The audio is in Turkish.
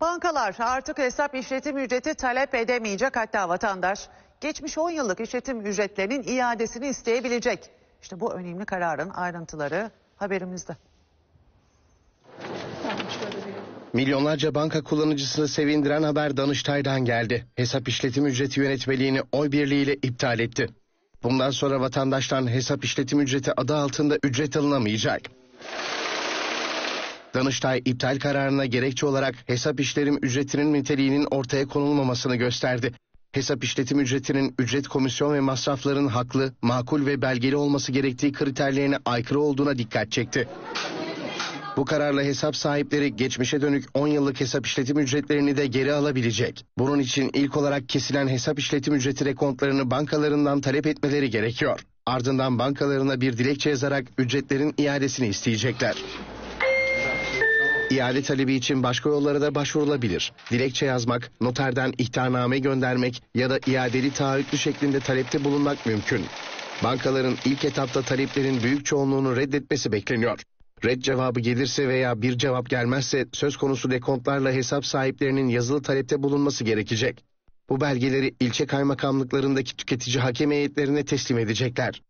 Bankalar artık hesap işletim ücreti talep edemeyecek hatta vatandaş geçmiş 10 yıllık işletim ücretlerinin iadesini isteyebilecek. İşte bu önemli kararın ayrıntıları haberimizde. Milyonlarca banka kullanıcısını sevindiren haber Danıştay'dan geldi. Hesap işletim ücreti yönetmeliğini oy birliğiyle iptal etti. Bundan sonra vatandaştan hesap işletim ücreti adı altında ücret alınamayacak. Danıştay iptal kararına gerekçe olarak hesap işlerim ücretinin niteliğinin ortaya konulmamasını gösterdi. Hesap işletim ücretinin ücret komisyon ve masrafların haklı, makul ve belgeli olması gerektiği kriterlerine aykırı olduğuna dikkat çekti. Bu kararla hesap sahipleri geçmişe dönük 10 yıllık hesap işletim ücretlerini de geri alabilecek. Bunun için ilk olarak kesilen hesap işletim ücreti rekontlarını bankalarından talep etmeleri gerekiyor. Ardından bankalarına bir dilekçe yazarak ücretlerin iadesini isteyecekler. İade talebi için başka yollara da başvurulabilir. Dilekçe yazmak, noterden ihtarname göndermek ya da iadeli taahhütlü şeklinde talepte bulunmak mümkün. Bankaların ilk etapta taleplerin büyük çoğunluğunu reddetmesi bekleniyor. Red cevabı gelirse veya bir cevap gelmezse söz konusu dekontlarla hesap sahiplerinin yazılı talepte bulunması gerekecek. Bu belgeleri ilçe kaymakamlıklarındaki tüketici hakem heyetlerine teslim edecekler.